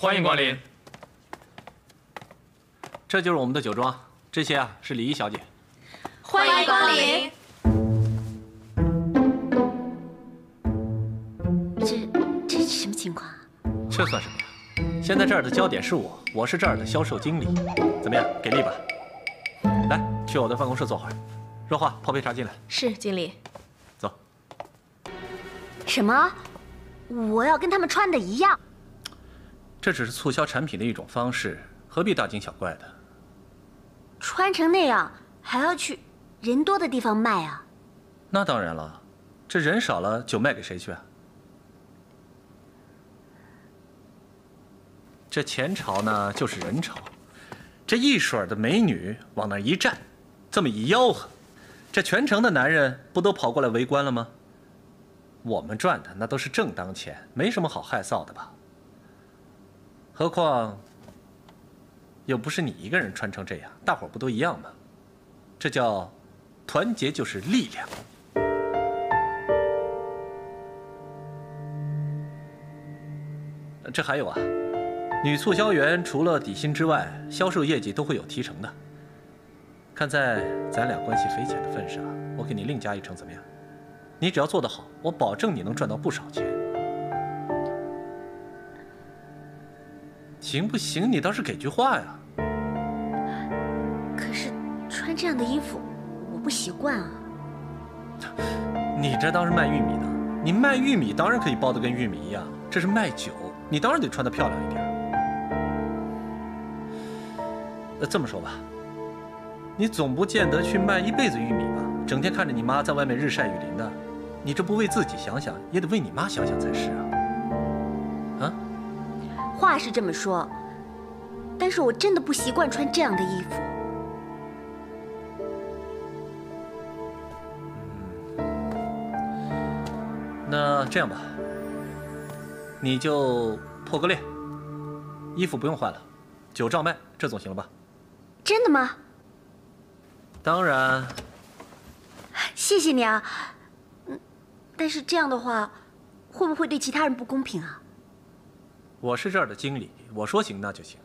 欢迎光临。这就是我们的酒庄，这些啊是礼仪小姐。欢迎光临。这这是什么情况啊？这算什么呀？现在这儿的焦点是我，我是这儿的销售经理。怎么样，给力吧？来，去我的办公室坐会儿。若花，泡杯茶进来。是经理。走。什么？我要跟他们穿的一样？这只是促销产品的一种方式，何必大惊小怪的？穿成那样还要去人多的地方卖啊？那当然了，这人少了，酒卖给谁去啊？这前朝呢，就是人潮，这一水儿的美女往那儿一站，这么一吆喝，这全城的男人不都跑过来围观了吗？我们赚的那都是正当钱，没什么好害臊的吧？何况，又不是你一个人穿成这样，大伙儿不都一样吗？这叫团结就是力量。这还有啊，女促销员除了底薪之外，销售业绩都会有提成的。看在咱俩关系匪浅的份上，我给你另加一成，怎么样？你只要做得好，我保证你能赚到不少钱。行不行？你倒是给句话呀！可是穿这样的衣服，我不习惯啊。你这当是卖玉米的？你卖玉米当然可以包得跟玉米一样，这是卖酒，你当然得穿得漂亮一点。那这么说吧，你总不见得去卖一辈子玉米吧？整天看着你妈在外面日晒雨淋的，你这不为自己想想，也得为你妈想想才是啊！啊？话是这么说，但是我真的不习惯穿这样的衣服。那这样吧，你就破个例，衣服不用换了，酒照卖，这总行了吧？真的吗？当然。谢谢你啊，嗯，但是这样的话，会不会对其他人不公平啊？我是这儿的经理，我说行那就行。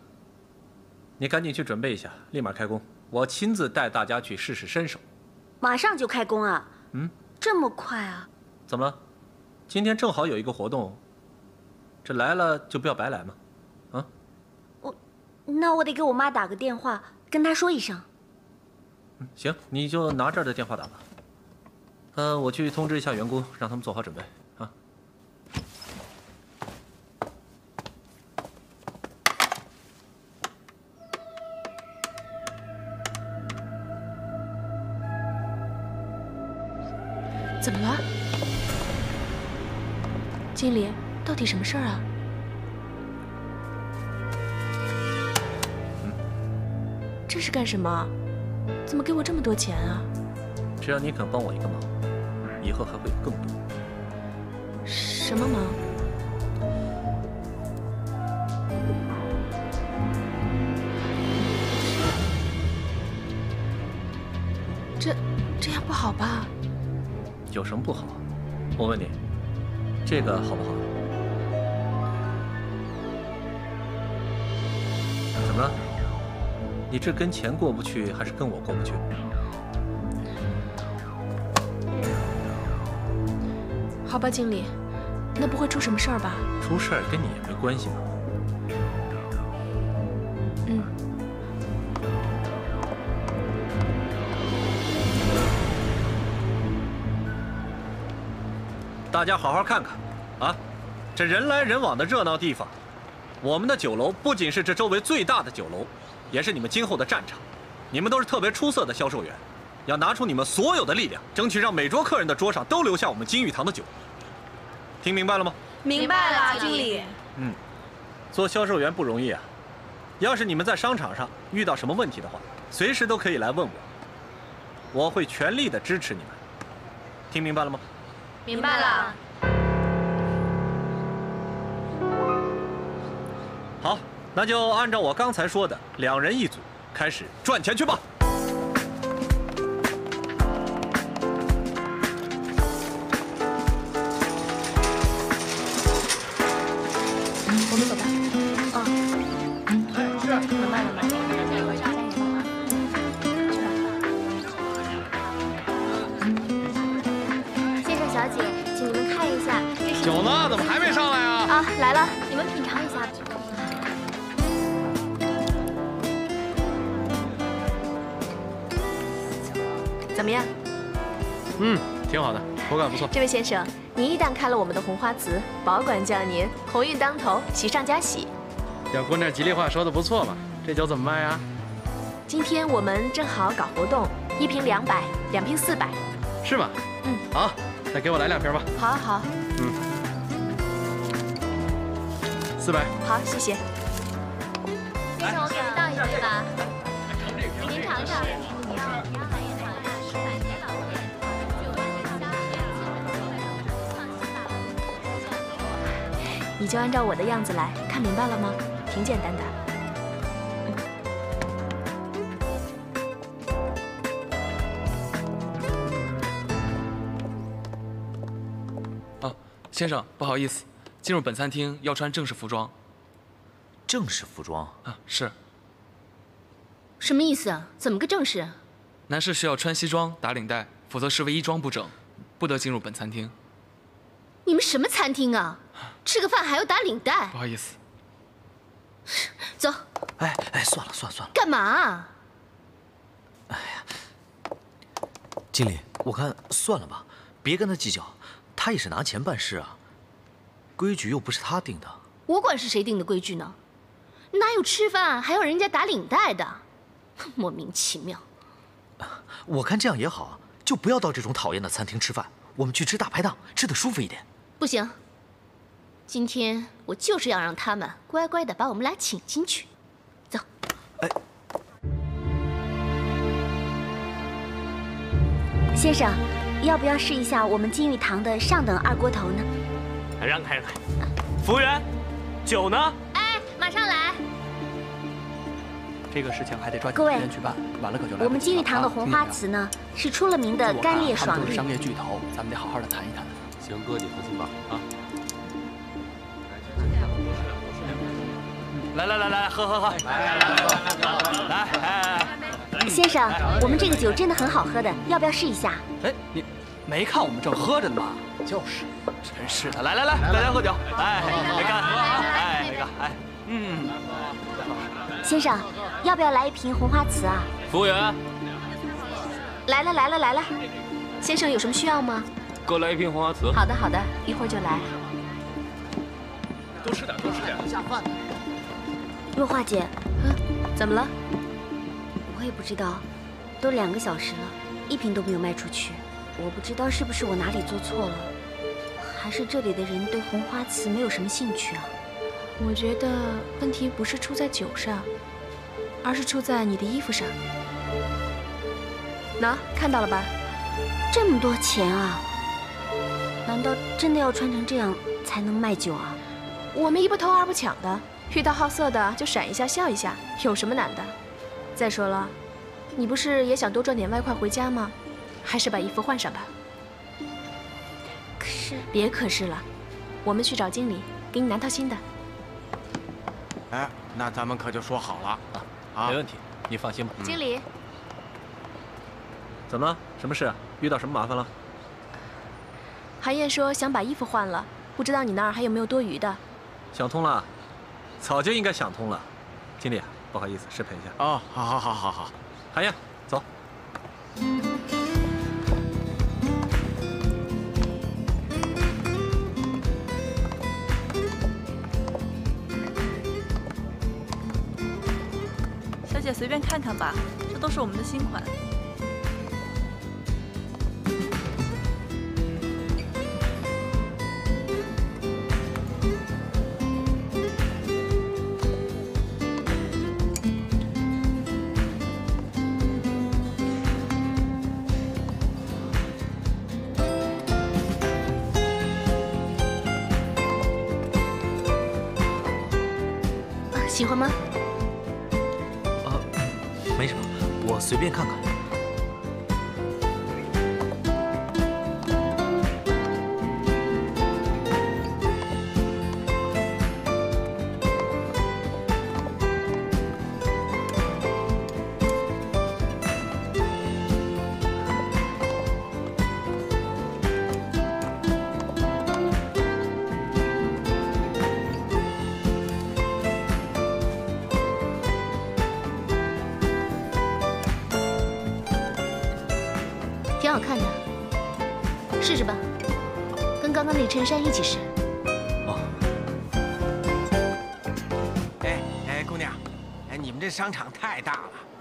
你赶紧去准备一下，立马开工，我亲自带大家去试试身手。马上就开工啊？嗯，这么快啊？怎么了？今天正好有一个活动，这来了就不要白来嘛？啊？我，那我得给我妈打个电话，跟她说一声。嗯，行，你就拿这儿的电话打吧。嗯，我去通知一下员工，让他们做好准备怎么了，经理？到底什么事儿啊？这是干什么？怎么给我这么多钱啊？只要你肯帮我一个忙，以后还会有更多。什么忙？这这样不好吧？有什么不好？我问你，这个好不好？怎么了？你这跟钱过不去，还是跟我过不去？好吧，经理，那不会出什么事儿吧？出事儿跟你也没关系嘛。大家好好看看，啊，这人来人往的热闹地方，我们的酒楼不仅是这周围最大的酒楼，也是你们今后的战场。你们都是特别出色的销售员，要拿出你们所有的力量，争取让每桌客人的桌上都留下我们金玉堂的酒。听明白了吗？明白了，经理。嗯，做销售员不容易啊。要是你们在商场上遇到什么问题的话，随时都可以来问我，我会全力的支持你们。听明白了吗？明白了。好，那就按照我刚才说的，两人一组，开始赚钱去吧。这位先生，您一旦开了我们的红花瓷，保管叫您鸿运当头，喜上加喜。小姑娘吉利话说的不错嘛，这酒怎么卖啊？今天我们正好搞活动，一瓶两百，两瓶四百。是吗？嗯，好，那给我来两瓶吧。好啊好，嗯，四百。好，谢谢。你就按照我的样子来，看明白了吗？挺简单的。啊，先生，不好意思，进入本餐厅要穿正式服装。正式服装，啊，是，什么意思啊？怎么个正式？男士需要穿西装、打领带，否则视为衣装不整，不得进入本餐厅。你们什么餐厅啊？吃个饭还要打领带？不好意思，走，哎哎，算了算了算了，干嘛啊？经理，我看算了吧，别跟他计较，他也是拿钱办事啊，规矩又不是他定的。我管是谁定的规矩呢？哪有吃饭还要人家打领带的？莫名其妙。我看这样也好，就不要到这种讨厌的餐厅吃饭，我们去吃大排档，吃的舒服一点。不行，今天我就是要让他们乖乖的把我们俩请进去。走。哎先生，要不要试一下我们金玉堂的上等二锅头呢？让开让开，服务员，酒呢？哎，马上来。这个事情还得抓紧时间去办，晚了可就来不及了。我们金玉堂的红花瓷呢，是出了名的啊干裂爽利他们都是。商业巨头，咱们得好好的谈一谈。行哥，你放心吧啊。来来来来，喝喝喝！来来来来来，先生，我们这个酒真的很好喝的，要不要试一下？哎，你没看我们正喝着呢吗？就是，真是的。来来来，大家喝酒！哎，别干，哎，别干，哎，嗯。先生，要不要来一瓶红花瓷啊？服务员，来了来了来了，先生有什么需要吗？给我来一瓶红花瓷。好的好的，一会儿就来。多吃点，多吃点。若画姐，怎么了？我也不知道，都两个小时了，一瓶都没有卖出去。我不知道是不是我哪里做错了，还是这里的人对红花瓷没有什么兴趣啊？我觉得问题不是出在酒上，而是出在你的衣服上。喏，看到了吧？这么多钱啊！难道真的要穿成这样才能卖酒啊？我们一不偷二不抢的，遇到好色的就闪一下笑一下，有什么难的？再说了，你不是也想多赚点外快回家吗？还是把衣服换上吧。可是别可是了，我们去找经理，给你拿套新的。哎，那咱们可就说好了啊。没问题，你放心吧。经理，怎么了？什么事啊？遇到什么麻烦了？韩燕说想把衣服换了，不知道你那儿还有没有多余的？想通了，早就应该想通了。经理，不好意思，失陪一下。哦，好好好好好。韩燕，走。小姐随便看看吧，这都是我们的新款。随便看看。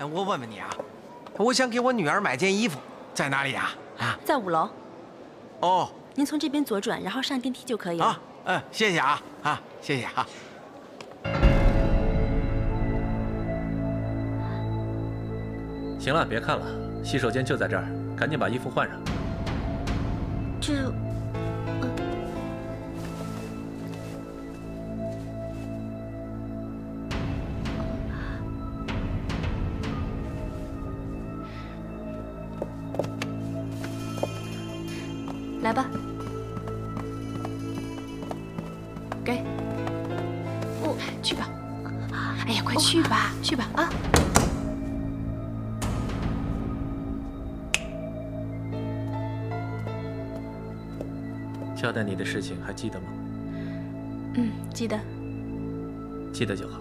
哎，我问问你啊，我想给我女儿买件衣服，在哪里呀？啊，在五楼。哦，您从这边左转，然后上电梯就可以了。啊，嗯，谢谢啊，啊，谢谢啊。行了，别看了，洗手间就在这儿，赶紧把衣服换上。这，情还记得吗？嗯，记得。记得就好，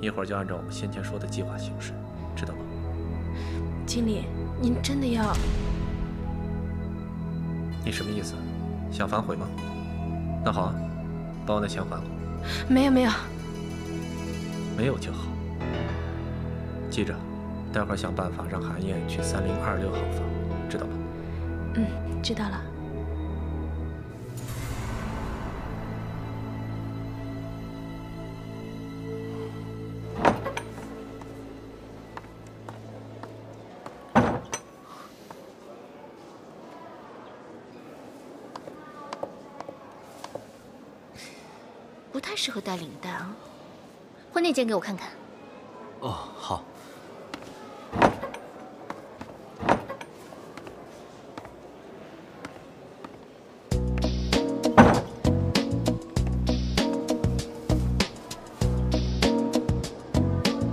一会儿就按照我们先前说的计划行事，知道吗？经理，您真的要？你什么意思？想反悔吗？那好啊，把我那钱还我。没有没有，没有就好。记着，待会儿想办法让韩燕去三零二六号房，知道吗？嗯，知道了。适合带领带啊。换那件给我看看。哦，好。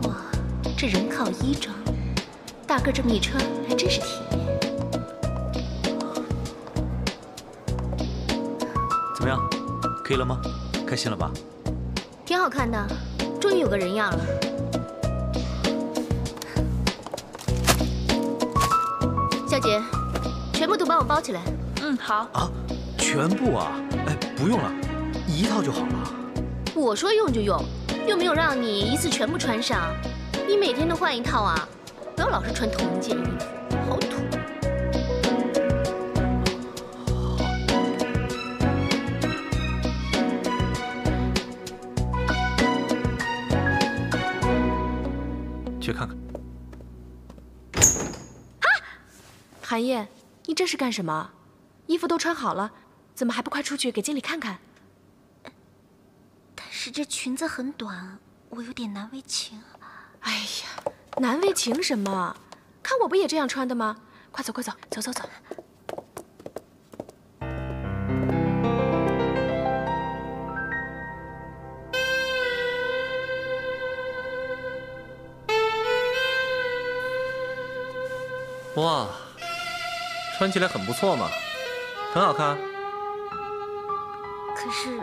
哇，这人靠衣装，大个这么一穿，还真是体面。怎么样？可以了吗？开心了吧？看的，终于有个人样了。小姐，全部都帮我包起来。嗯，好。啊，全部啊？哎，不用了，一套就好了。我说用就用，又没有让你一次全部穿上。你每天都换一套啊？不要老是穿同一件衣服，韩燕，你这是干什么？衣服都穿好了，怎么还不快出去给经理看看？但是这裙子很短，我有点难为情。哎呀，难为情什么？看我不也这样穿的吗？快走快走，走走走。哇，穿起来很不错嘛，很好看。可是，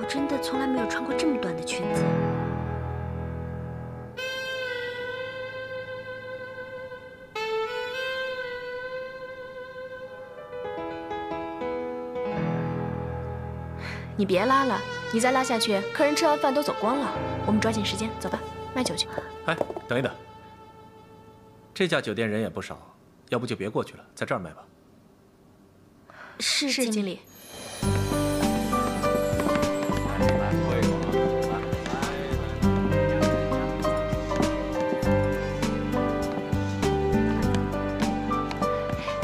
我真的从来没有穿过这么短的裙子。你别拉了，你再拉下去，客人吃完饭都走光了。我们抓紧时间，走吧，卖酒去。哎，等一等，这家酒店人也不少，要不就别过去了，在这儿卖吧。是是经理。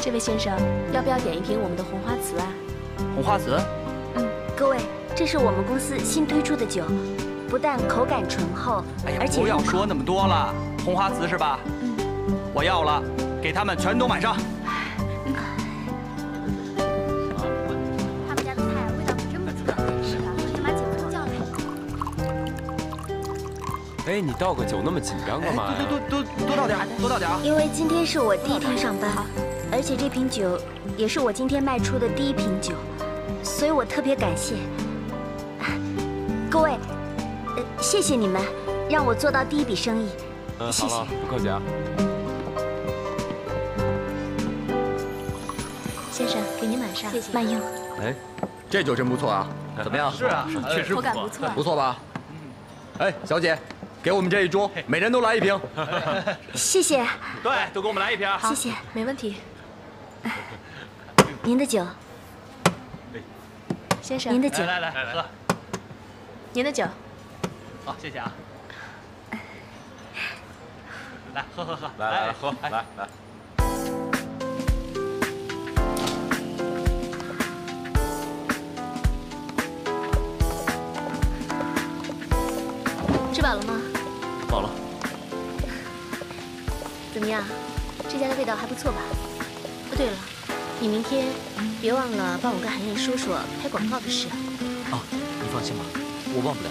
这位先生，要不要点一瓶我们的红花瓷啊？红花瓷？嗯，各位，这是我们公司新推出的酒，不但口感醇厚，哎呀而，且不要说那么多了，红花瓷是吧？嗯，我要了，给他们全都买上。他们家的菜味道可真不错。是的，先把姐夫叫来。哎，你倒个酒那么紧张干嘛呀？多多多多倒点，多倒点啊。因为今天是我第一天上班，而且这瓶酒也是我今天卖出的第一瓶酒，所以我特别感谢各位，呃，谢谢你们让我做到第一笔生意，嗯，谢谢好了，。不客气啊。给您满上，谢谢。慢用。哎，这酒真不错啊，怎么样？是啊，确实口感不错。不错吧？哎，小姐，给我们这一桌每人都来一瓶。谢谢。对，都给我们来一瓶。好，谢谢。没问题。您的酒。先生，您的酒。来来来，喝。您的酒。好，谢谢啊。来喝喝喝，来来来喝，来来。吃饱了吗？饱了。怎么样？这家的味道还不错吧？哦，对了，你明天别忘了帮我跟韩燕说说拍广告的事。啊，你放心吧，我忘不了。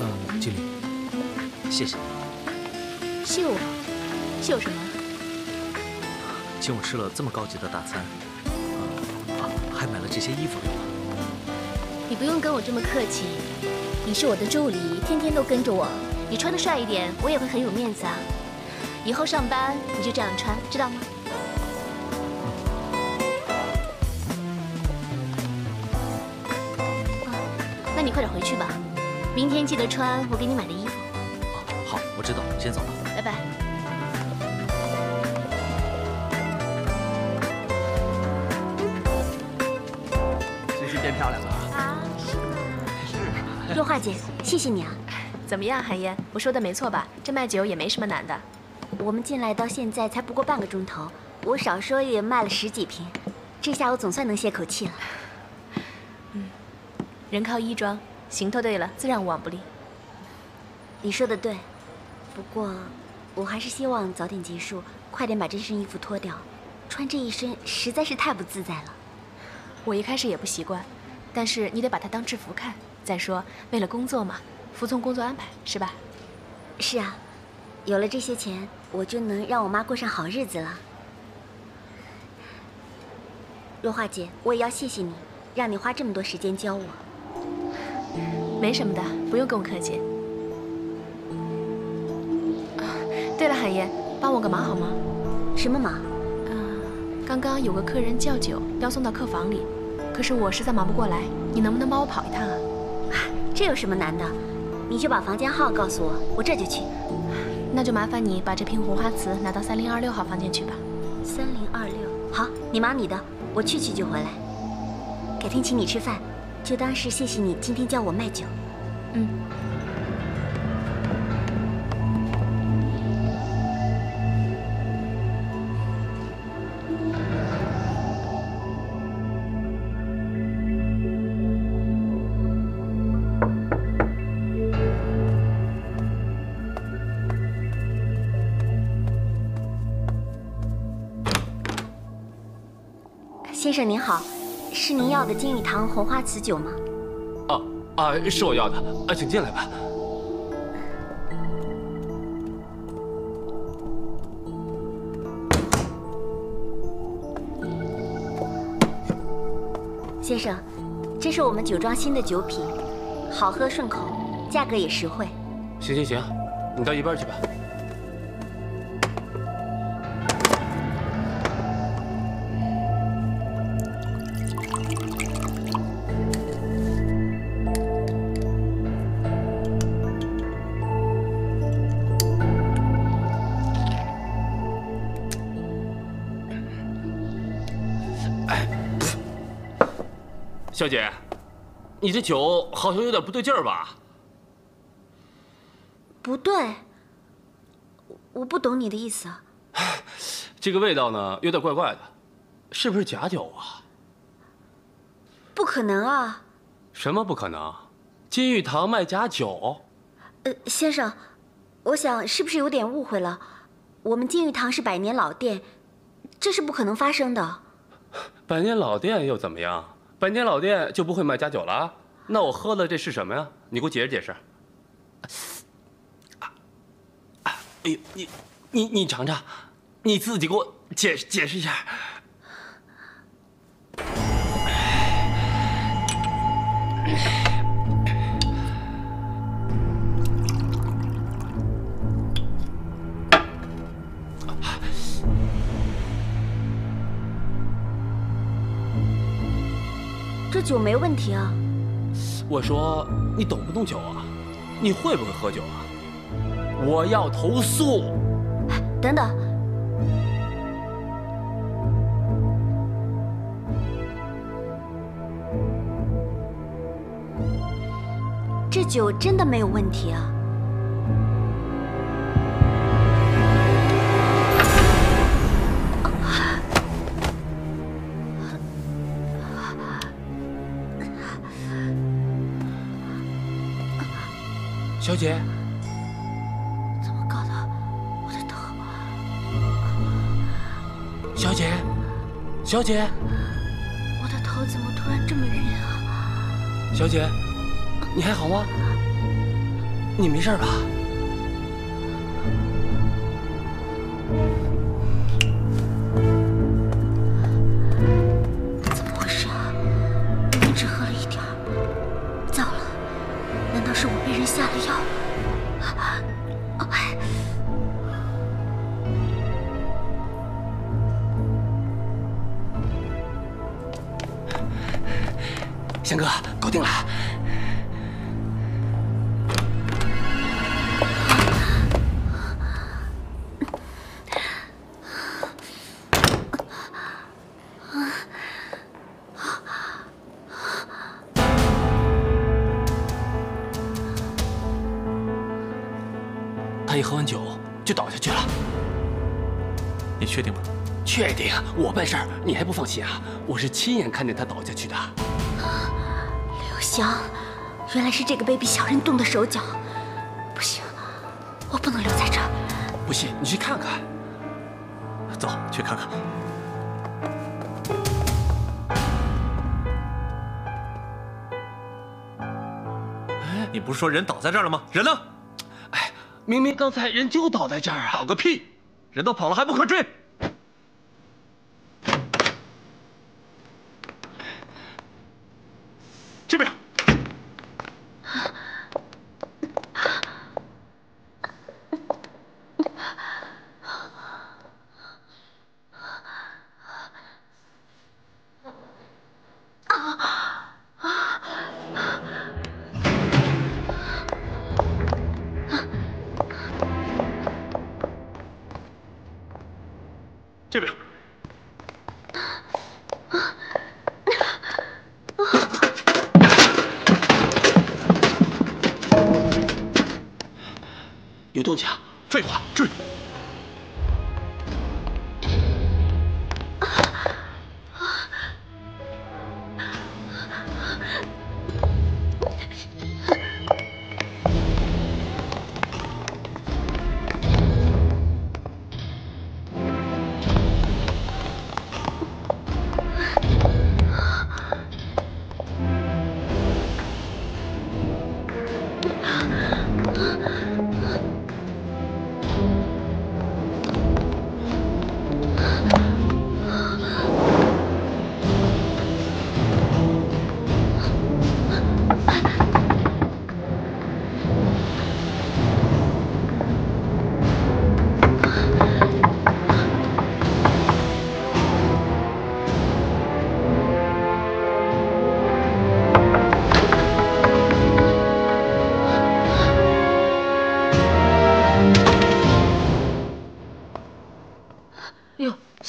嗯，经理，谢谢，谢我？谢我什么？请我吃了这么高级的大餐，啊，还买了这些衣服给我。不用跟我这么客气，你是我的助理，天天都跟着我。你穿的帅一点，我也会很有面子啊。以后上班你就这样穿，知道吗？那你快点回去吧，明天记得穿我给你买的衣服。好，我知道，先走了。姐，谢谢你啊。怎么样，韩嫣？我说的没错吧？这卖酒也没什么难的。我们进来到现在才不过半个钟头，我少说也卖了十几瓶，这下我总算能歇口气了。嗯，人靠衣装，行头对了，自然无往不利。你说的对，不过我还是希望早点结束，快点把这身衣服脱掉，穿这一身实在是太不自在了。我一开始也不习惯，但是你得把它当制服看。再说，为了工作嘛，服从工作安排，是吧？是啊，有了这些钱，我就能让我妈过上好日子了。若画姐，我也要谢谢你，让你花这么多时间教我。没什么的，不用跟我客气。啊，对了，海燕，帮我个忙好吗？什么忙？啊，刚刚有个客人叫酒，要送到客房里，可是我实在忙不过来，你能不能帮我跑一趟啊？这有什么难的？你就把房间号告诉我，我这就去。那就麻烦你把这瓶红花瓷拿到三零二六号房间去吧。三零二六，好，你忙你的，我去去就回来。改天请你吃饭，就当是谢谢你今天教我卖酒。嗯。生您好，是您要的金玉堂红花瓷酒吗？哦啊，是我要的，啊，请进来吧。先生，这是我们酒庄新的酒品，好喝顺口，价格也实惠。行行行，你到一边去吧。小姐，你这酒好像有点不对劲儿吧？不对，我不懂你的意思啊。这个味道呢，有点怪怪的，是不是假酒啊？不可能啊！什么不可能？金玉堂卖假酒？呃，先生，我想是不是有点误会了？我们金玉堂是百年老店，这是不可能发生的。百年老店又怎么样？百年老店就不会卖假酒了？那我喝的这是什么呀？你给我解释解释。哎呦，你你你尝尝，你自己给我解释解释一下。酒没问题啊。我说你懂不懂酒啊？你会不会喝酒啊？我要投诉！等等，这酒真的没有问题啊。小姐，怎么搞的？我的头，小姐，小姐，我的头怎么突然这么晕啊？小姐，你还好吗？你没事吧？贤哥，搞定了。他一喝完酒就倒下去了。你确定吗？确定，我办事儿你还不放心啊？我是亲眼看见他倒下去的。刘翔，原来是这个卑鄙小人动的手脚。不行，我不能留在这儿。不信你去看看。走，去看看。哎，你不是说人倒在这儿了吗？人呢？哎，明明刚才人就倒在这儿啊！倒个屁！人都跑了还不快追！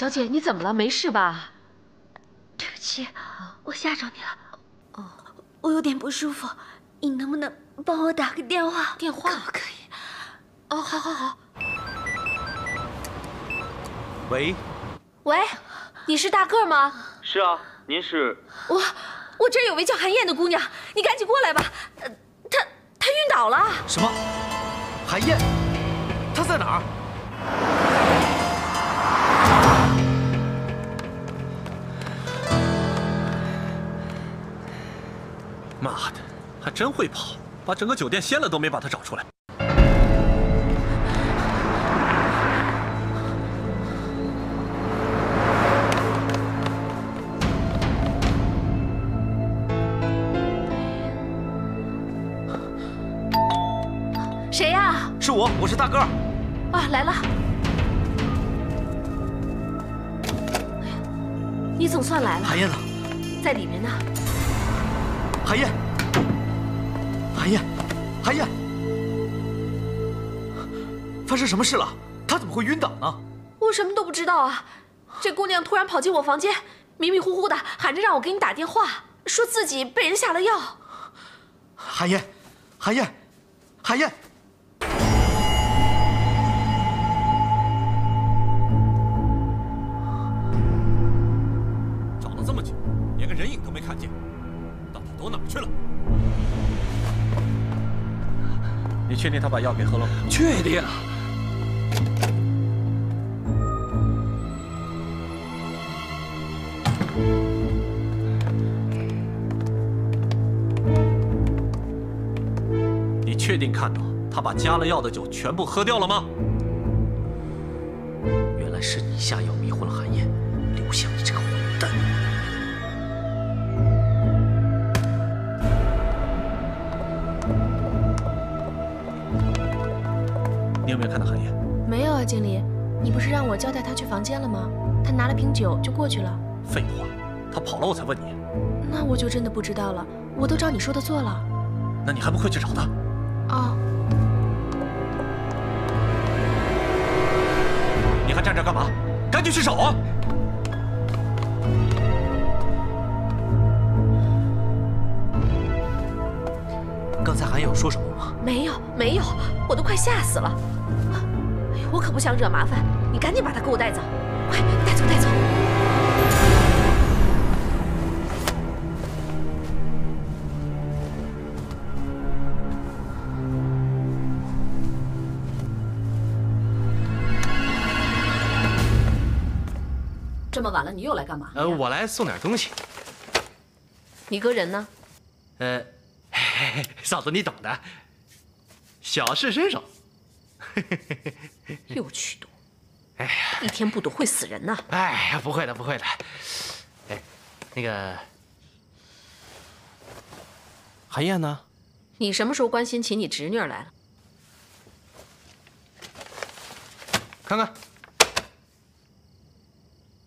小姐，你怎么了？没事吧？对不起，我吓着你了。哦，我有点不舒服，你能不能帮我打个电话？电话可不可以？哦，好好好。喂，喂，你是大个吗？是啊，您是？我我这儿有位叫韩燕的姑娘，你赶紧过来吧。呃，她她晕倒了。什么？韩燕？她在哪儿？妈的，还真会跑，把整个酒店掀了都没把他找出来。谁呀？是我，我是大个儿。啊，来了。你总算来了。韩燕呢？在里面呢。韩燕，海燕，海燕，发生什么事了？她怎么会晕倒呢？我什么都不知道啊！这姑娘突然跑进我房间，迷迷糊糊的喊着让我给你打电话，说自己被人下了药。海燕，海燕，海燕，确定他把药给喝了吗？确定。你确定看到他把加了药的酒全部喝掉了吗？原来是你下药迷昏了韩不是让我交代他去房间了吗？他拿了瓶酒就过去了。废话，他跑了我才问你。那我就真的不知道了，我都照你说的做了。那你还不快去找他？哦，你还站这干嘛？赶紧去找啊！刚才韩燕有说什么吗？没有，没有，我都快吓死了。我可不想惹麻烦，你赶紧把他给我带走，快带走带走。这么晚了，你又来干嘛？呃，我来送点东西。你哥人呢？呃，嫂子你懂的，小事身手。又去赌，哎呀，一天不赌会死人呐！哎呀，不会的，不会的。哎，那个韩燕呢？你什么时候关心起你侄女来了？看看，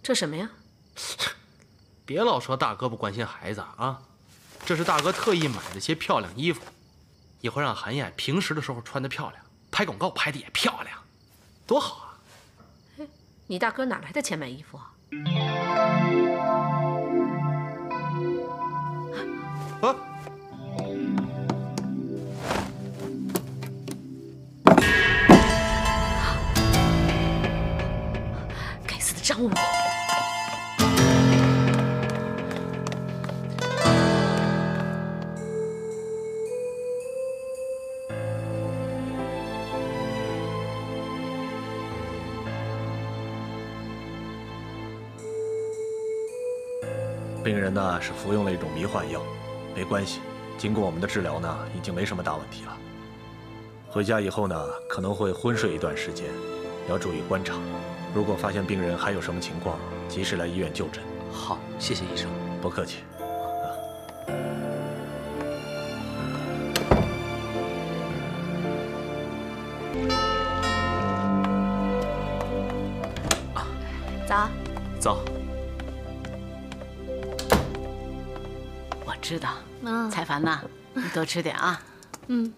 这什么呀？别老说大哥不关心孩子啊！这是大哥特意买的些漂亮衣服，以后让韩燕平时的时候穿的漂亮，拍广告拍的也漂亮，多好啊！你大哥哪来的钱买衣服啊？啊！该死的张武！病人呢是服用了一种迷幻药，没关系，经过我们的治疗呢，已经没什么大问题了。回家以后呢，可能会昏睡一段时间，要注意观察。如果发现病人还有什么情况，及时来医院就诊。好，谢谢医生。不客气。早。走。我知道，嗯彩凡呐，你多吃点啊。嗯，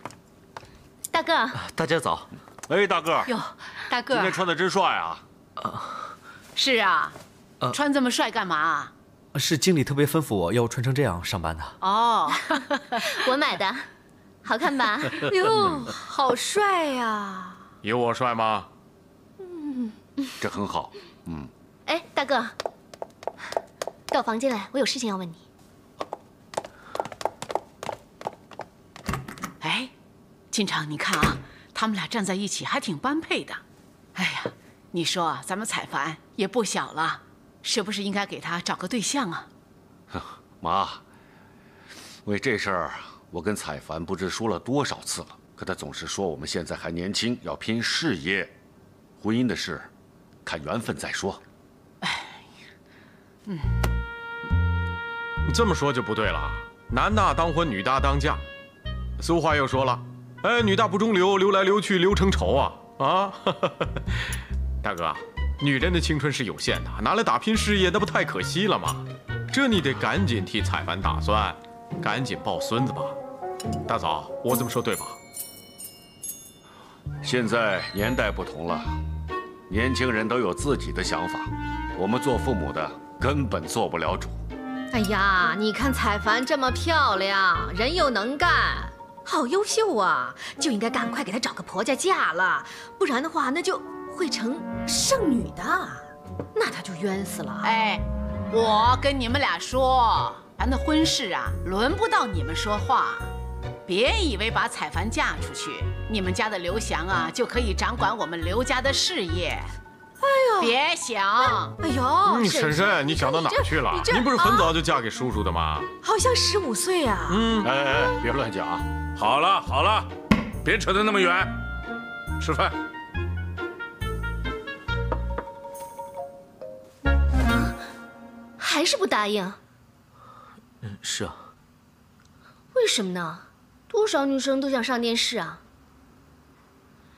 大个，大家早。哎，大个儿，哟，大个儿，今天穿的真帅啊！是啊，呃穿这么帅干嘛？是经理特别吩咐我要穿成这样上班的。哦，我买的，好看吧？哟，好帅呀！有我帅吗？嗯，这很好。嗯，哎，大哥，到房间来，我有事情要问你。哎，经常你看啊，他们俩站在一起还挺般配的。哎呀，你说啊，咱们彩凡也不小了，是不是应该给他找个对象啊？妈，为这事儿，我跟彩凡不知说了多少次了，可他总是说我们现在还年轻，要拼事业，婚姻的事，看缘分再说。嗯，这么说就不对了，男大当婚，女大当嫁。俗话又说了，哎，女大不中留，留来留去留成仇啊啊！大哥，女人的青春是有限的，拿来打拼事业，那不太可惜了吗？这你得赶紧替彩凡打算，赶紧抱孙子吧。大嫂，我这么说对吧？现在年代不同了，年轻人都有自己的想法，我们做父母的根本做不了主。哎呀，你看彩凡这么漂亮，人又能干，好优秀啊，就应该赶快给她找个婆家嫁了，不然的话，那就会成剩女的，那她就冤死了。哎，我跟你们俩说，咱的婚事啊，轮不到你们说话。别以为把彩凡嫁出去，你们家的刘翔啊就可以掌管我们刘家的事业。哎呦，别想！哎呦，嗯，婶婶，你想到哪去了？你不是很早就嫁给叔叔的吗？好像十五岁啊。嗯，哎哎哎，别乱讲。好了好了，别扯得那么远，吃饭。还是不答应？嗯，是啊。为什么呢？多少女生都想上电视啊！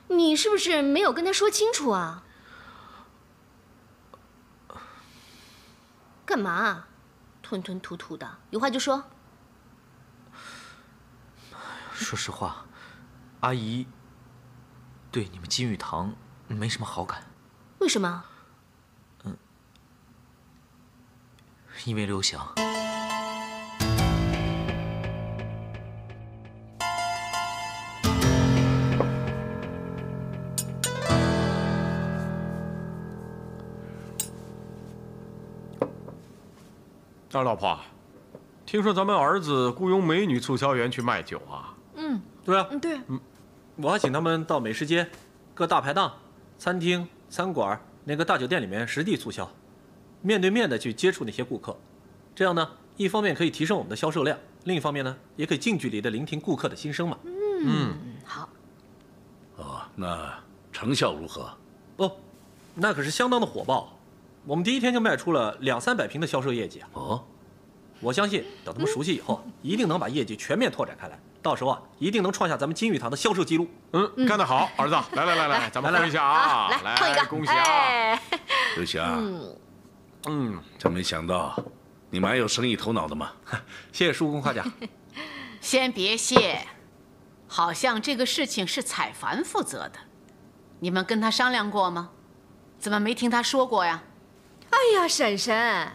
你是不是没有跟他说清楚啊？干嘛？吞吞吐吐的，有话就说。说实话，阿姨对你们金玉堂没什么好感。为什么？嗯，因为刘翔。二老婆，听说咱们儿子雇佣美女促销员去卖酒啊？嗯，对啊，嗯对，嗯，我还请他们到美食街、各大排档、餐厅、餐馆、那个大酒店里面实地促销，面对面的去接触那些顾客，这样呢，一方面可以提升我们的销售量，另一方面呢，也可以近距离的聆听顾客的心声嘛。嗯，好。哦，那成效如何？哦，那可是相当的火爆。我们第一天就卖出了两三百瓶的销售业绩啊！哦，我相信等他们熟悉以后，一定能把业绩全面拓展开来。到时候啊，一定能创下咱们金玉堂的销售记录。嗯，干得好，儿子！来来来来，咱们喝一下啊！来碰一个，恭喜啊！刘翔，嗯，真没想到你蛮有生意头脑的嘛！谢谢叔公夸奖。先别谢，好像这个事情是彩凡负责的，你们跟他商量过吗？怎么没听他说过呀？哎呀，婶婶，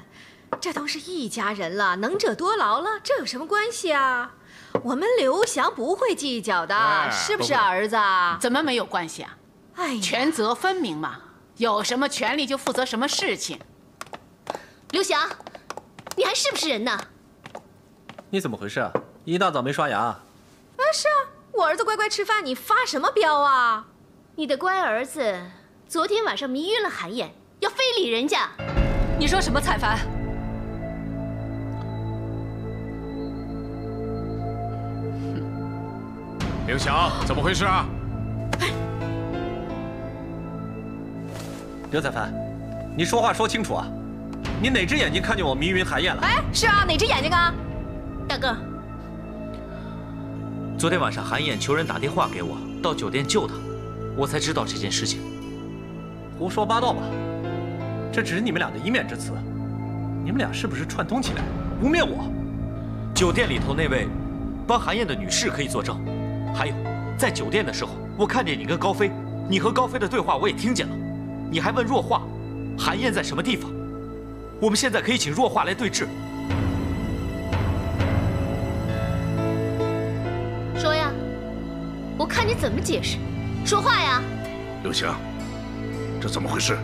这都是一家人了，能者多劳了，这有什么关系啊？我们刘翔不会计较的，哎是不是儿子？怎么没有关系啊？哎，权责分明嘛，有什么权利就负责什么事情。刘翔，你还是不是人呢？你怎么回事啊？一大早没刷牙？啊，是啊，我儿子乖乖吃饭，你发什么飙啊？你的乖儿子昨天晚上迷晕了韩燕。要非礼人家，你说什么？彩凡，刘翔，怎么回事啊？刘彩凡，你说话说清楚啊！你哪只眼睛看见我迷晕韩燕了？哎，是啊，哪只眼睛啊？大哥，昨天晚上韩燕求人打电话给我，到酒店救她，我才知道这件事情。胡说八道吧！这只是你们俩的一面之词，你们俩是不是串通起来污蔑我？酒店里头那位帮韩燕的女士可以作证，还有在酒店的时候，我看见你跟高飞，你和高飞的对话我也听见了，你还问若画，韩燕在什么地方？我们现在可以请若画来对质。说呀，我看你怎么解释，说话呀！刘翔，这怎么回事？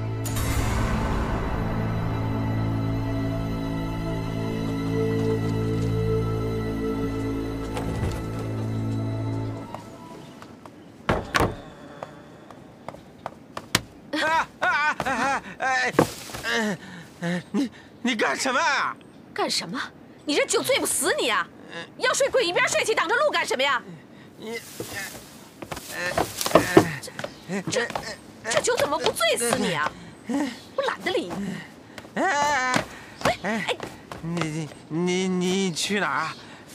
什么啊？干什么？你这酒醉不死你啊！要睡滚一边睡去，挡着路干什么呀？你，这这这酒怎么不醉死你啊？我懒得理你。哎哎，你你你你去哪儿？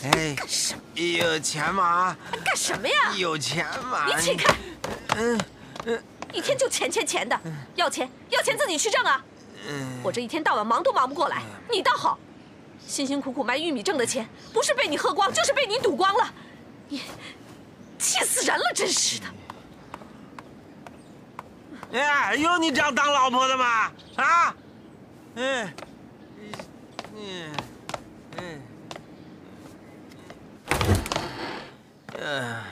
哎，干什么？有钱吗？干什么呀？有钱吗？你起开！嗯嗯，一天就钱钱钱的，要钱要钱自己去挣啊！我这一天到晚忙都忙不过来，你倒好，辛辛苦苦卖玉米挣的钱，不是被你喝光，就是被你赌光了。你气死人了，真是的！哎，有你这样当老婆的吗？啊？嗯，嗯，嗯，嗯，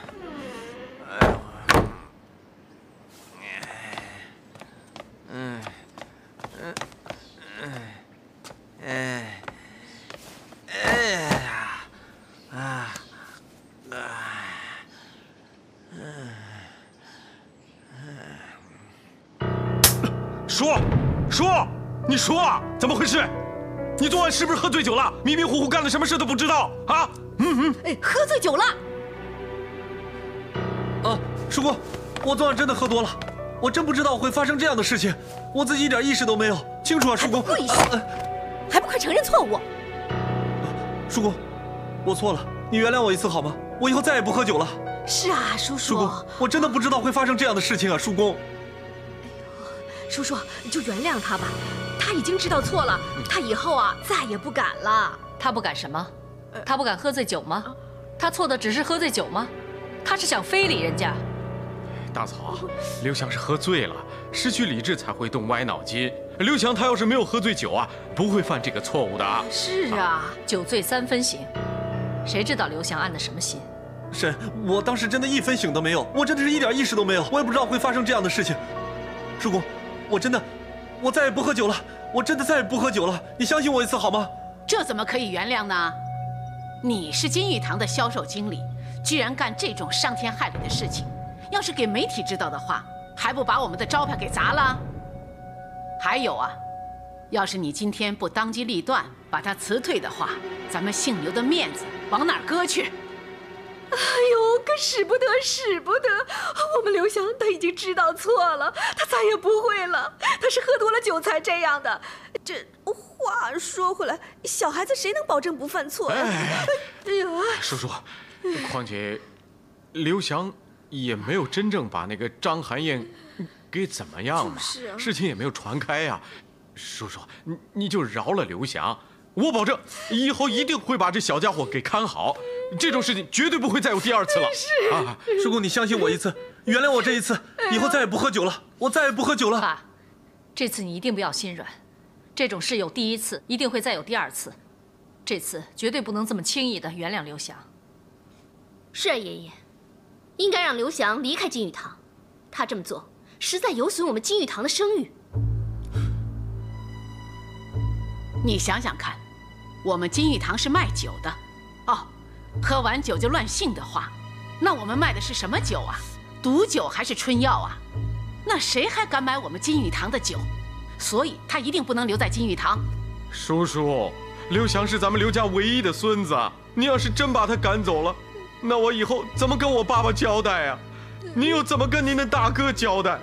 喝醉酒了？迷迷糊糊干了什么事都不知道啊？嗯嗯，哎，喝醉酒了。啊，叔公，我昨晚真的喝多了，我真不知道会发生这样的事情，我自己一点意识都没有，清楚啊，叔公。跪下，还不快承认错误？叔公，我错了，你原谅我一次好吗？我以后再也不喝酒了。是啊，叔叔。叔公，我真的不知道会发生这样的事情啊，叔公。哎呦叔叔，你就原谅他吧，他已经知道错了，他以后啊再也不敢了。他不敢什么？他不敢喝醉酒吗？他错的只是喝醉酒吗？他是想非礼人家。大嫂，刘翔是喝醉了，失去理智才会动歪脑筋。刘翔他要是没有喝醉酒啊，不会犯这个错误的。是啊，酒醉三分醒，谁知道刘翔安的什么心？婶，我当时真的一分醒都没有，我真的是一点意识都没有，我也不知道会发生这样的事情。叔公。我真的，我再也不喝酒了。我真的再也不喝酒了。你相信我一次好吗？这怎么可以原谅呢？你是金玉堂的销售经理，居然干这种伤天害理的事情，要是给媒体知道的话，还不把我们的招牌给砸了？还有啊，要是你今天不当机立断把他辞退的话，咱们姓刘的面子往哪搁去？哎呦，可使不得，使不得！我们刘翔他已经知道错了，他再也不会了。他是喝多了酒才这样的。这话说回来，小孩子谁能保证不犯错呀？哎呀，叔叔，况且刘翔也没有真正把那个张含燕给怎么样嘛，事情也没有传开呀。叔叔，你你就饶了刘翔，我保证以后一定会把这小家伙给看好。这种事情绝对不会再有第二次了。是啊，叔公，你相信我一次，原谅我这一次，以后再也不喝酒了。我再也不喝酒了。爸，这次你一定不要心软，这种事有第一次，一定会再有第二次，这次绝对不能这么轻易的原谅刘翔。是啊，爷爷，应该让刘翔离开金玉堂，他这么做实在有损我们金玉堂的声誉。你想想看，我们金玉堂是卖酒的，哦。喝完酒就乱性的话，那我们卖的是什么酒啊？毒酒还是春药啊？那谁还敢买我们金玉堂的酒？所以他一定不能留在金玉堂。叔叔，刘翔是咱们刘家唯一的孙子，你要是真把他赶走了，那我以后怎么跟我爸爸交代啊？你又怎么跟您的大哥交代？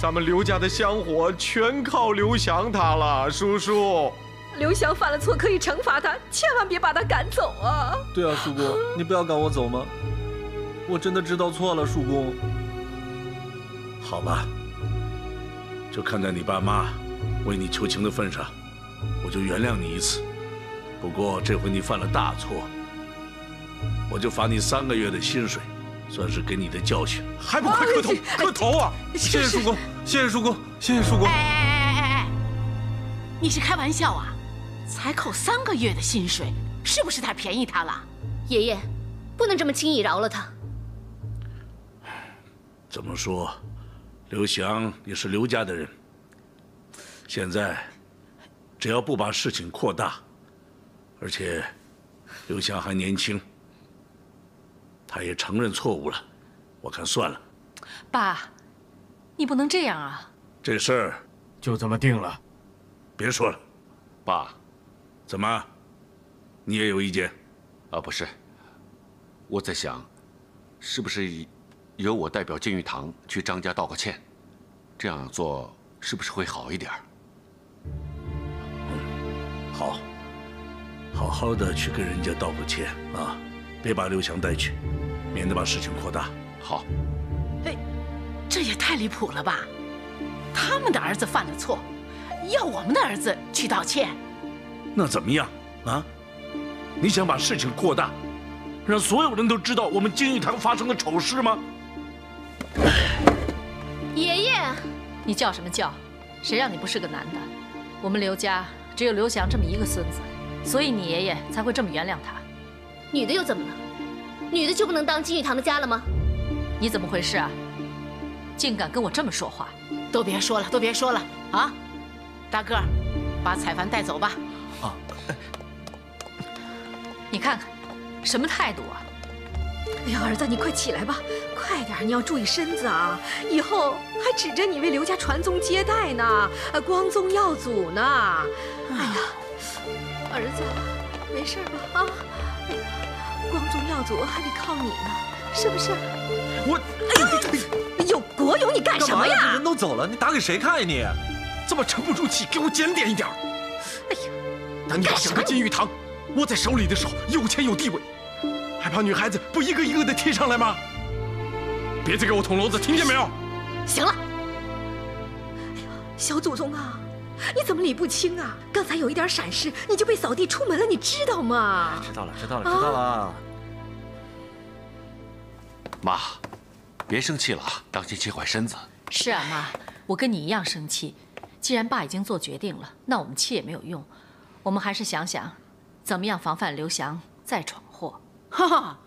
咱们刘家的香火全靠刘翔他了，叔叔。刘翔犯了错，可以惩罚他，千万别把他赶走啊！对啊，叔公，你不要赶我走吗？我真的知道错了，叔公。好吧，就看在你爸妈为你求情的份上，我就原谅你一次。不过这回你犯了大错，我就罚你三个月的薪水，算是给你的教训。还不快磕头，磕头啊！谢谢叔公，谢谢叔公，谢谢叔公。哎哎哎哎哎！你是开玩笑啊？才扣三个月的薪水，是不是太便宜他了？爷爷，不能这么轻易饶了他。怎么说，刘翔也是刘家的人。现在，只要不把事情扩大，而且刘翔还年轻，他也承认错误了，我看算了。爸，你不能这样啊！这事儿就这么定了，别说了，爸。怎么？你也有意见？啊，不是，我在想，是不是由我代表金玉堂去张家道个歉？这样做是不是会好一点？嗯，好，好好的去跟人家道个歉啊，别把刘翔带去，免得把事情扩大。好。哎，这也太离谱了吧！他们的儿子犯了错，要我们的儿子去道歉？那怎么样？啊？你想把事情扩大，让所有人都知道我们金玉堂发生的丑事吗？爷爷，你叫什么叫？谁让你不是个男的？我们刘家只有刘翔这么一个孙子，所以你爷爷才会这么原谅他。女的又怎么了？女的就不能当金玉堂的家了吗？你怎么回事啊？竟敢跟我这么说话！都别说了，都别说了啊！大个儿，把彩凡带走吧。啊，你看看，什么态度啊！哎呀，儿子，你快起来吧，快点！你要注意身子啊，以后还指着你为刘家传宗接代呢，呃，光宗耀祖呢。哎呀，儿子，没事吧？啊，哎呀，光宗耀祖还得靠你呢，是不是？我，哎呦，国勇，你干什么呀？人都走了，你打给谁看呀？你这么沉不住气，给我检点一点。哎呀，等你把整个金玉堂握在手里的时候，有钱有地位。还怕女孩子不一个一个的贴上来吗？别再给我捅娄子，听见没有？行了。哎呦，小祖宗啊，你怎么理不清啊？刚才有一点闪失，你就被扫地出门了，你知道吗？知道了，知道了，知道了。妈，别生气了，当心气坏身子。是啊，妈，我跟你一样生气。既然爸已经做决定了，那我们气也没有用。我们还是想想，怎么样防范刘翔再闯祸。哈哈，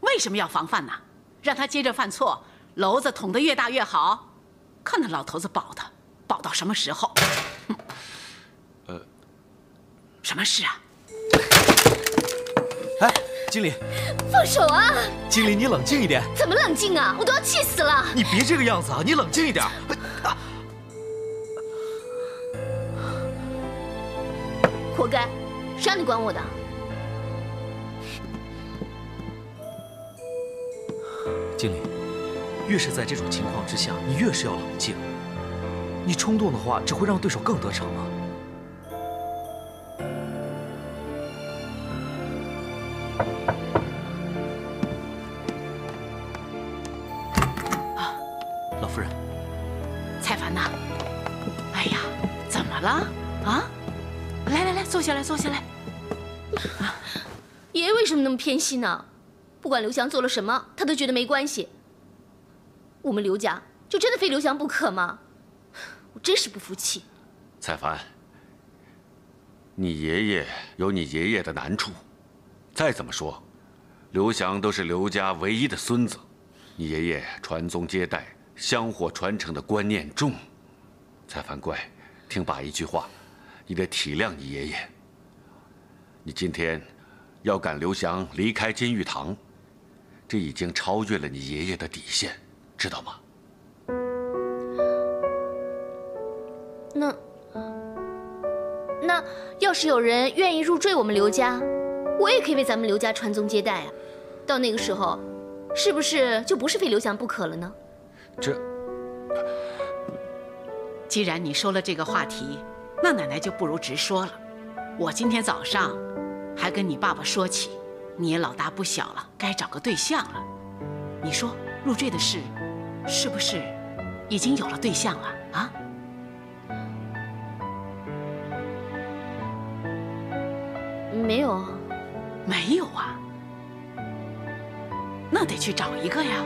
为什么要防范呢？让他接着犯错，篓子捅得越大越好。看那老头子保他，保到什么时候？呃，什么事啊？哎，经理，放手啊！经理，你冷静一点。怎么冷静啊？我都要气死了！你别这个样子啊！你冷静一点。活该，谁让你管我的？经理，越是在这种情况之下，你越是要冷静。你冲动的话，只会让对手更得逞啊。啊，老夫人，蔡凡呐，哎呀，怎么了？啊，来来来，坐下来，坐下来。爷爷为什么那么偏心呢？不管刘翔做了什么，他都觉得没关系。我们刘家就真的非刘翔不可吗？我真是不服气。彩凡，你爷爷有你爷爷的难处，再怎么说，刘翔都是刘家唯一的孙子，你爷爷传宗接代、香火传承的观念重。彩凡乖，听爸一句话，你得体谅你爷爷。你今天要赶刘翔离开金玉堂。这已经超越了你爷爷的底线，知道吗？那那要是有人愿意入赘我们刘家，我也可以为咱们刘家传宗接代啊。到那个时候，是不是就不是非刘翔不可了呢？这，既然你说了这个话题，那奶奶就不如直说了。我今天早上还跟你爸爸说起。你也老大不小了，该找个对象了。你说入赘的事，是不是已经有了对象了啊？没有，没有啊。那得去找一个呀，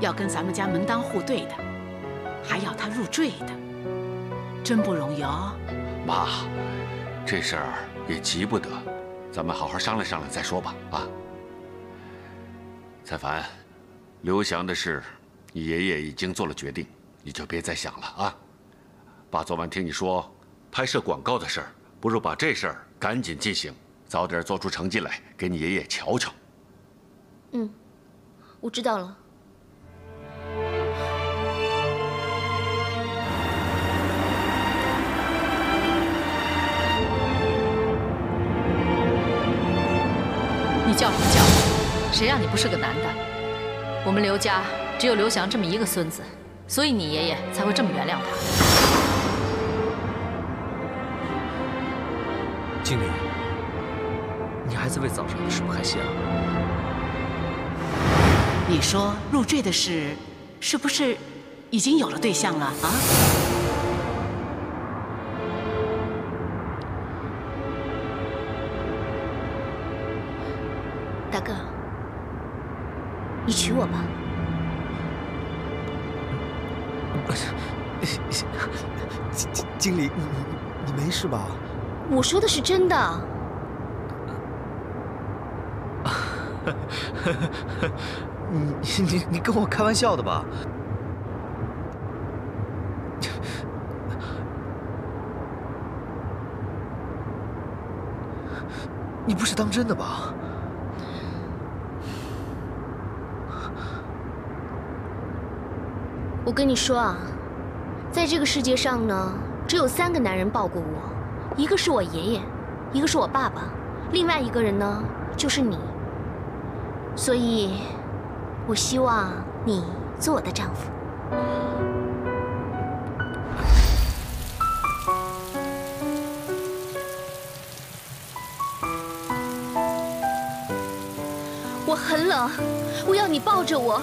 要跟咱们家门当户对的，还要他入赘的，真不容易哦。妈，这事儿也急不得。咱们好好商量商量再说吧，啊！蔡凡，刘翔的事，你爷爷已经做了决定，你就别再想了啊！爸昨晚听你说拍摄广告的事，不如把这事儿赶紧进行，早点做出成绩来给你爷爷瞧瞧。嗯，我知道了。你叫什么叫？谁让你不是个男的？我们刘家只有刘翔这么一个孙子，所以你爷爷才会这么原谅他。经理，你还在为早上的事不开心啊？你说入赘的事，是不是已经有了对象了啊？你娶我吧。经经理，你你你没事吧？我说的是真的。你你你跟我开玩笑的吧？你不是当真的吧？我跟你说啊，在这个世界上呢，只有三个男人抱过我，一个是我爷爷，一个是我爸爸，另外一个人呢就是你。所以，我希望你做我的丈夫。我很冷，我要你抱着我。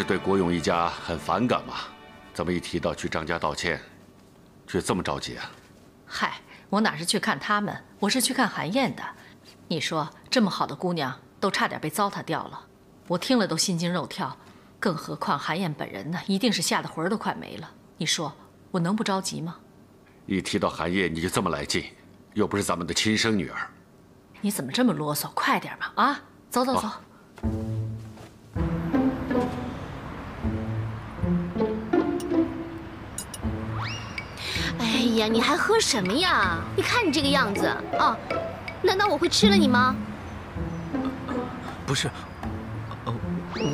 是对国勇一家很反感吗？怎么一提到去张家道歉，却这么着急啊？嗨，我哪是去看他们，我是去看韩燕的。你说这么好的姑娘，都差点被糟蹋掉了，我听了都心惊肉跳。更何况韩燕本人呢，一定是吓得魂儿都快没了。你说我能不着急吗？一提到韩燕你就这么来劲，又不是咱们的亲生女儿。你怎么这么啰嗦？快点嘛！啊，走走走。哎呀，你还喝什么呀？你看你这个样子啊，难道我会吃了你吗？不是，呃，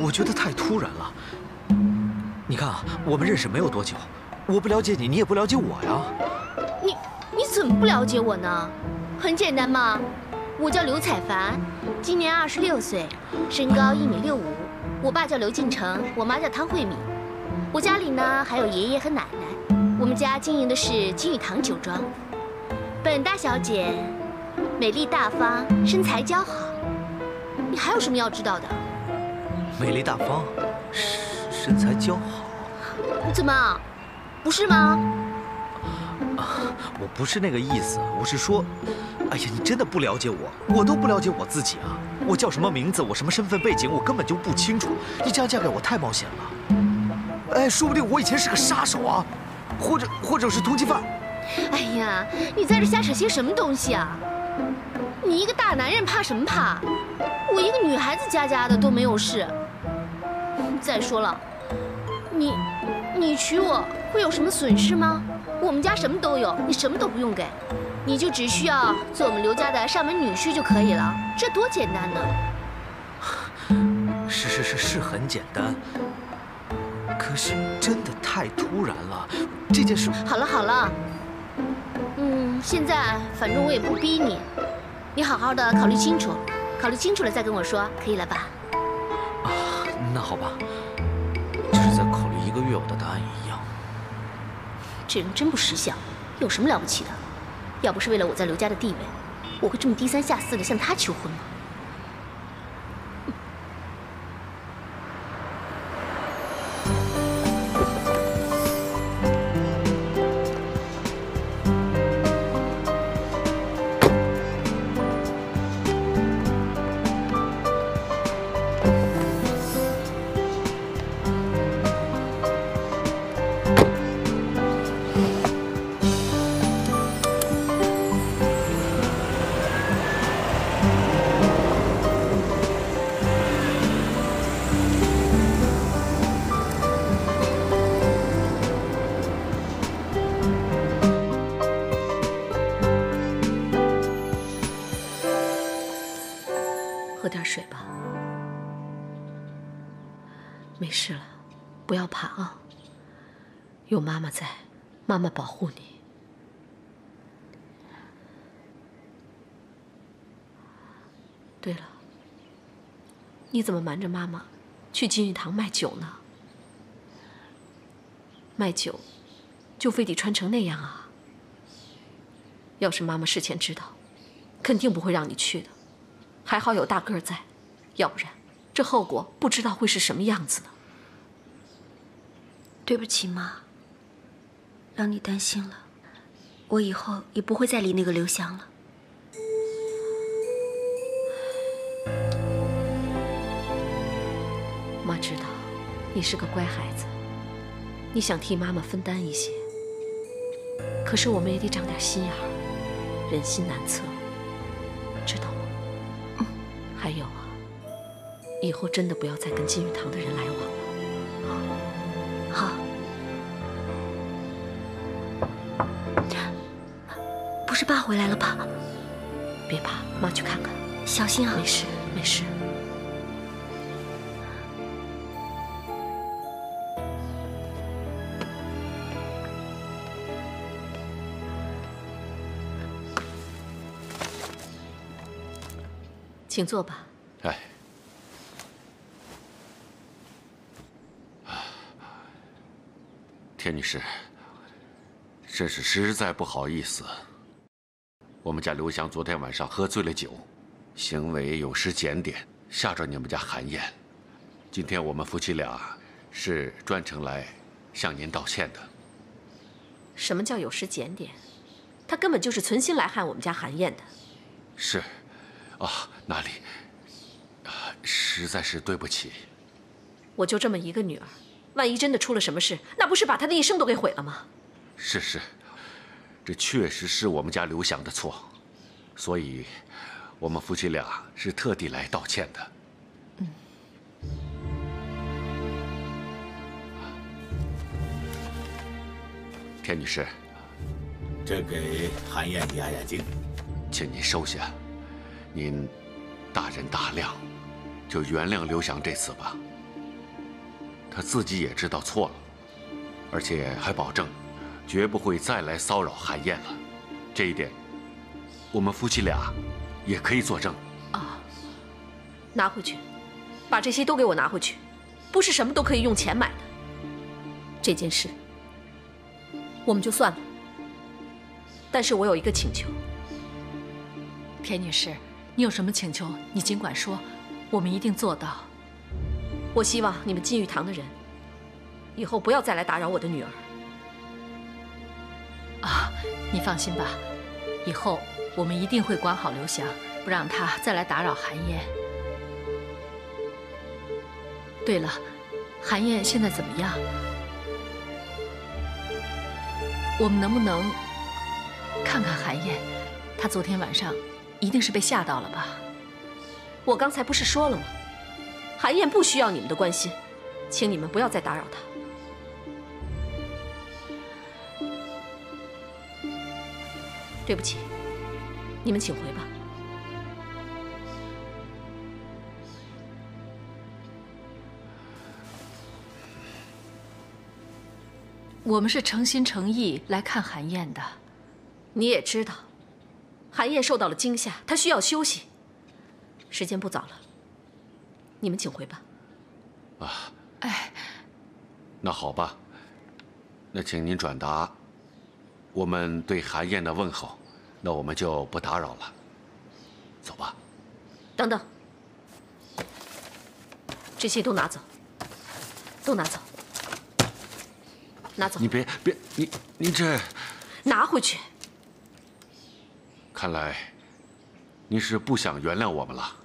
我觉得太突然了。你看啊，我们认识没有多久，我不了解你，你也不了解我呀。你你怎么不了解我呢？很简单嘛，我叫刘彩凡，今年二十六岁，身高一米六五。我爸叫刘进成，我妈叫汤慧敏。我家里呢还有爷爷和奶奶。我们家经营的是金玉堂酒庄。本大小姐美丽大方，身材姣好。你还有什么要知道的？美丽大方，身材姣好。怎么，不是吗？我不是那个意思，我是说，哎呀，你真的不了解我，我都不了解我自己啊！我叫什么名字，我什么身份背景，我根本就不清楚。你这样嫁给我太冒险了。哎，说不定我以前是个杀手啊，或者或者是通缉犯。哎呀，你在这瞎扯些什么东西啊？你一个大男人怕什么怕？我一个女孩子家家的都没有事。再说了，你你娶我会有什么损失吗？我们家什么都有，你什么都不用给，你就只需要做我们刘家的上门女婿就可以了，这多简单呢！是是是是很简单，可是真的太突然了，这件事。好了好了，嗯，现在反正我也不逼你，你好好的考虑清楚，考虑清楚了再跟我说，可以了吧？啊，那好吧，就是在考虑一个月，我的答案一样。这人真不识相，有什么了不起的？要不是为了我在刘家的地位，我会这么低三下四的向他求婚吗？妈妈保护你。对了，你怎么瞒着妈妈去金玉堂卖酒呢？卖酒就非得穿成那样啊？要是妈妈事前知道，肯定不会让你去的。还好有大个在，要不然这后果不知道会是什么样子呢。对不起，妈，让你担心了。我以后也不会再理那个刘翔了。妈知道，你是个乖孩子，你想替妈妈分担一些。可是我们也得长点心眼儿，人心难测，知道吗？嗯。还有啊，以后真的不要再跟金玉堂的人来往了。是爸回来了吧？别怕，妈去看看。小心啊！没事，没事。请坐吧。哎，田女士，真是实在不好意思。我们家刘翔昨天晚上喝醉了酒，行为有失检点，吓着你们家韩燕。今天我们夫妻俩是专程来向您道歉的。什么叫有失检点？他根本就是存心来害我们家韩燕的。是，啊，哪里，啊，实在是对不起。我就这么一个女儿，万一真的出了什么事，那不是把她的一生都给毁了吗？是是，这确实是我们家刘翔的错，所以，我们夫妻俩是特地来道歉的。嗯。田女士，这给韩燕压压惊。请您收下，您大人大量，就原谅刘翔这次吧。他自己也知道错了，而且还保证，绝不会再来骚扰韩燕了。这一点，我们夫妻俩也可以作证。啊，拿回去，把这些都给我拿回去，不是什么都可以用钱买的。这件事，我们就算了。但是我有一个请求。田女士，你有什么请求，你尽管说，我们一定做到。我希望你们金玉堂的人，以后不要再来打扰我的女儿。啊，你放心吧，以后我们一定会管好刘翔，不让他再来打扰韩燕。对了，韩燕现在怎么样？我们能不能看看韩燕？她昨天晚上。一定是被吓到了吧？我刚才不是说了吗？韩燕不需要你们的关心，请你们不要再打扰她。对不起，你们请回吧。我们是诚心诚意来看韩燕的，你也知道。韩燕受到了惊吓，她需要休息。时间不早了，你们请回吧。啊，哎，那好吧，那请您转达我们对韩燕的问候，那我们就不打扰了。走吧。等等，这些都拿走，都拿走，拿走。你别别，你你这拿回去。看来，你是不想原谅我们了。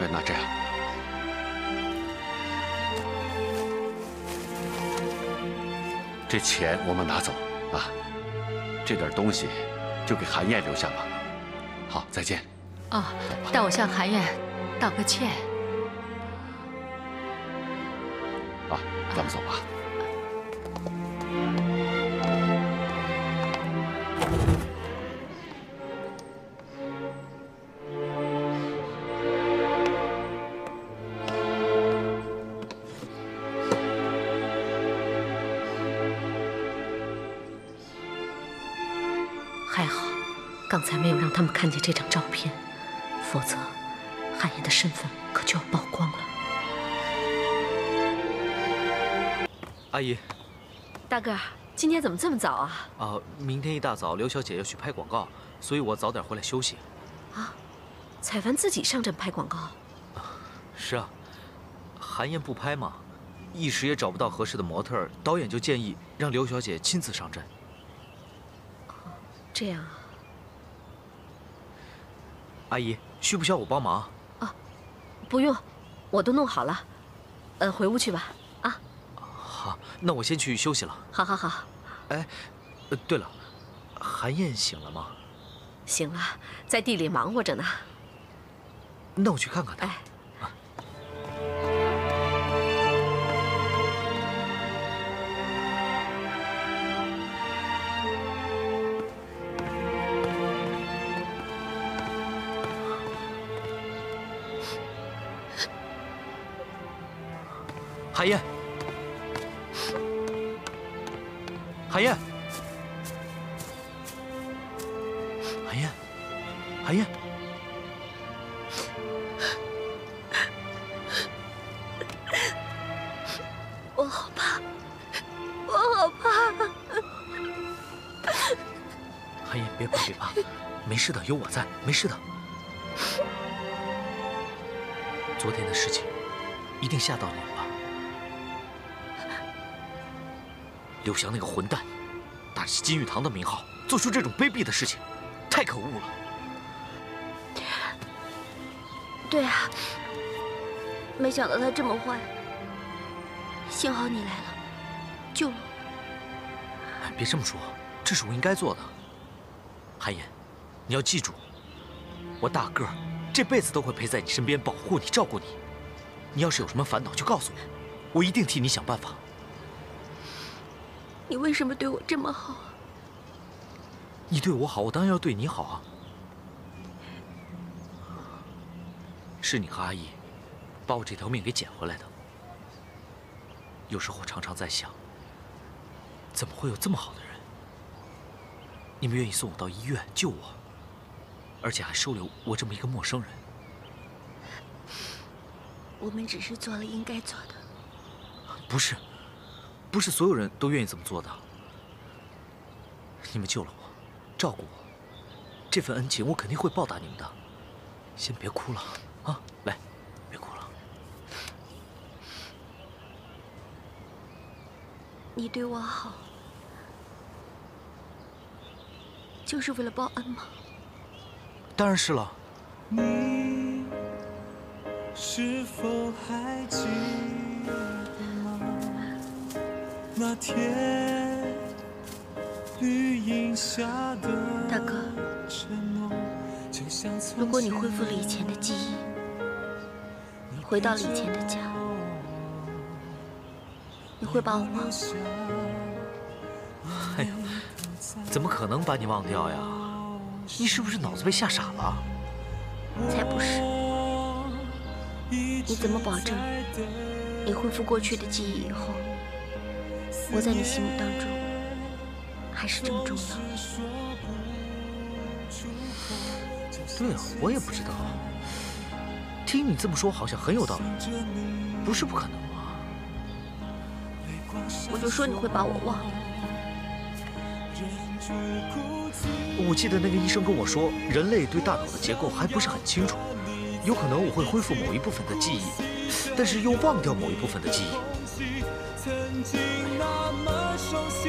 哎，那这样，这钱我们拿走啊，这点东西就给韩燕留下吧。好，再见。哦，代我向韩燕道个歉。啊，咱们走吧。刚才没有让他们看见这张照片，否则韩燕的身份可就要曝光了。阿姨，大个，今天怎么这么早啊？啊，明天一大早刘小姐要去拍广告，所以我早点回来休息。啊，彩凡自己上阵拍广告？是啊，韩燕不拍嘛，一时也找不到合适的模特，导演就建议让刘小姐亲自上阵。这样啊。阿姨，需不需要我帮忙？啊，不用，我都弄好了。呃，回屋去吧。啊。好，那我先去休息了。好好好。哎，呃，对了，韩燕醒了吗？醒了，在地里忙活着呢。那我去看看她。哎。没事的。昨天的事情一定吓到你了吧？刘翔那个混蛋，打着金玉堂的名号，做出这种卑鄙的事情，太可恶了。对啊，没想到他这么坏。幸好你来了，救了我。别这么说，这是我应该做的。韩言，你要记住，我大个儿这辈子都会陪在你身边，保护你，照顾你。你要是有什么烦恼，就告诉我，我一定替你想办法。你为什么对我这么好啊？你对我好，我当然要对你好啊。是你和阿姨把我这条命给捡回来的。有时候我常常在想，怎么会有这么好的人？你们愿意送我到医院救我，而且还收留我这么一个陌生人。我们只是做了应该做的。不是。不是所有人都愿意这么做的。你们救了我，照顾我，这份恩情我肯定会报答你们的。先别哭了，啊，来，别哭了。你对我好，就是为了报恩吗？当然是了。你是否还记那天绿荫下的大哥，如果你恢复了以前的记忆，回到了以前的家，你会把我忘了？哎呀，怎么可能把你忘掉呀？你是不是脑子被吓傻了？才不是！你怎么保证你恢复过去的记忆以后？我在你心目当中还是这么重要。对啊，我也不知道。听你这么说，好像很有道理，不是不可能吗？我就说你会把我忘了。我记得那个医生跟我说，人类对大脑的结构还不是很清楚，有可能我会恢复某一部分的记忆，但是又忘掉某一部分的记忆。曾经那么熟悉，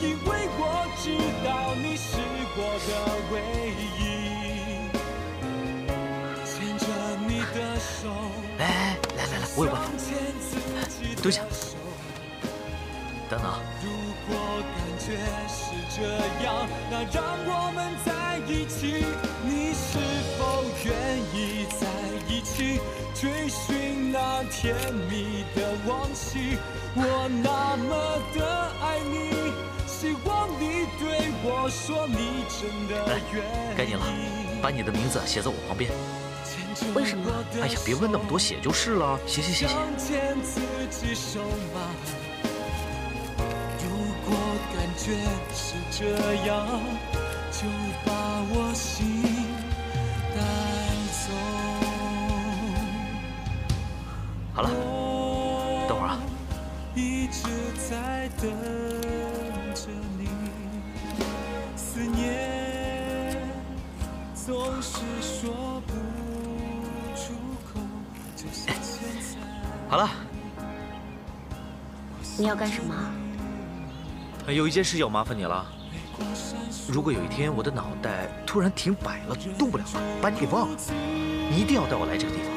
因为我知道你是我的唯一。牵着你的手，来来来来，我有办法。蹲下，等等。这样，那让我们在一起。你是否愿意在一起，追寻那甜蜜的往昔？我那么的爱你，希望你对我说你真的愿意。来，该你了，把你的名字写在我旁边。为什么？哎呀，别问那么多，写就是了。写写写写。如果感觉是这样，就把我心带走。好了。等会啊，一直在等着你，思念总是说不出口，就像现在。好了，你要干什么？有一件事要麻烦你了。如果有一天我的脑袋突然停摆了，动不了了，把你给忘了，你一定要带我来这个地方，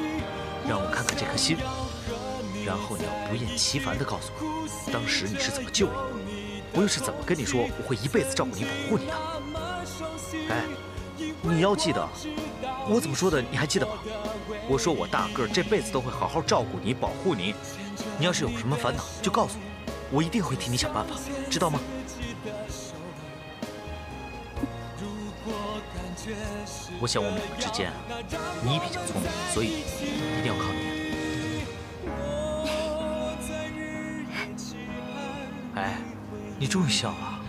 让我看看这颗心，然后你要不厌其烦地告诉我，当时你是怎么救我，我又是怎么跟你说我会一辈子照顾你、保护你的。哎，你要记得，我怎么说的，你还记得吗？我说我大个这辈子都会好好照顾你、保护你，你要是有什么烦恼就告诉我，我一定会替你想办法，知道吗？我想我们两个之间啊，你比较聪明，所以一定要靠你。哎，你终于笑了。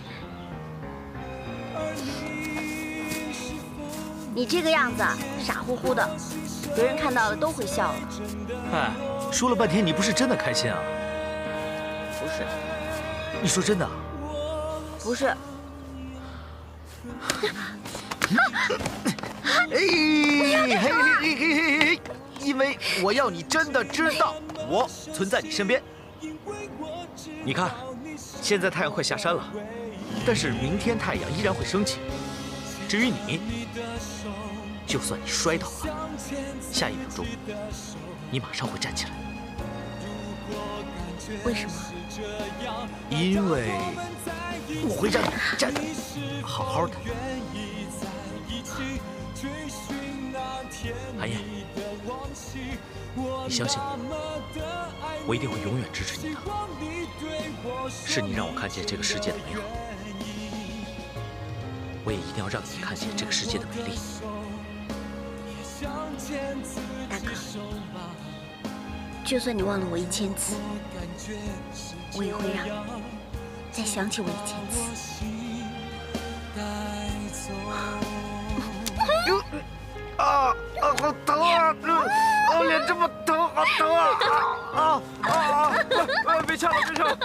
你这个样子傻乎乎的，别人看到了都会笑的。哎，说了半天，你不是真的开心啊？不是，你说真的？不是。哎嘿嘿嘿嘿嘿！因为我要你真的知道，我存在你身边。你看，现在太阳快下山了，但是明天太阳依然会升起。至于你，就算你摔倒了，下一秒钟你马上会站起来。为什么？因为我会让你站得好好的。韩燕，你相信我，我一定会永远支持你的。是你让我看见这个世界的美好，我也一定要让你看见这个世界的美丽。大哥，就算你忘了我一千次，我也会让你再想起我一千次。啊啊，好疼啊！啊，脸这么疼，好疼啊！啊啊啊！别呛了，别呛了！